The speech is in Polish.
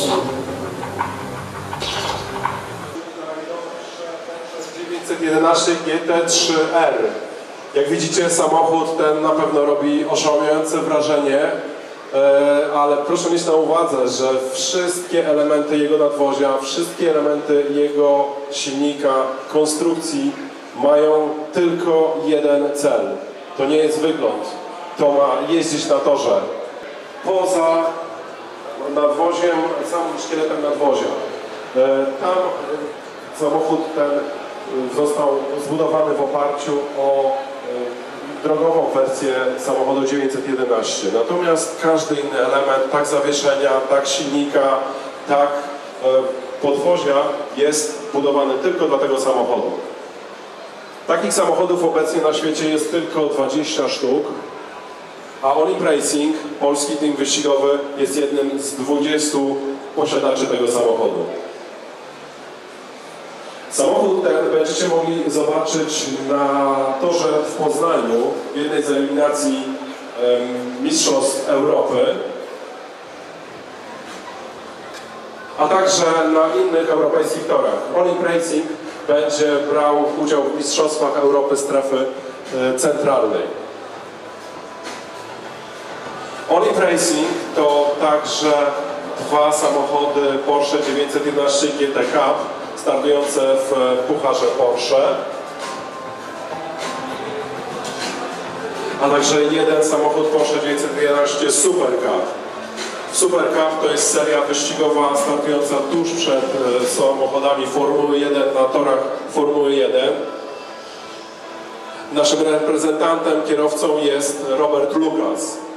osób. Przez GT3R. Jak widzicie samochód ten na pewno robi oszałamiające wrażenie, e, ale proszę mieć na uwadze, że wszystkie elementy jego nadwozia, wszystkie elementy jego silnika, konstrukcji mają tylko jeden cel. To nie jest wygląd. To ma jeździć na torze. Poza nadwoziem, samym szkieletem nadwozia. E, Tam e, samochód ten e, został zbudowany w oparciu o drogową wersję samochodu 911. Natomiast każdy inny element, tak zawieszenia, tak silnika, tak podwozia jest budowany tylko dla tego samochodu. Takich samochodów obecnie na świecie jest tylko 20 sztuk, a Olimp Racing, polski team wyścigowy, jest jednym z 20 posiadaczy tego samochodu. Samochód ten będziecie mogli zobaczyć na torze w Poznaniu w jednej z eliminacji em, Mistrzostw Europy, a także na innych europejskich torach. Olimp Racing będzie brał udział w Mistrzostwach Europy strefy e, centralnej. Olimp Racing to także dwa samochody Porsche 911 GT Cup startujące w Pucharze Porsche. A także jeden samochód Porsche 911 Super Cup. Super Cup to jest seria wyścigowa startująca tuż przed e, samochodami Formuły 1 na torach Formuły 1. Naszym reprezentantem, kierowcą jest Robert Lucas.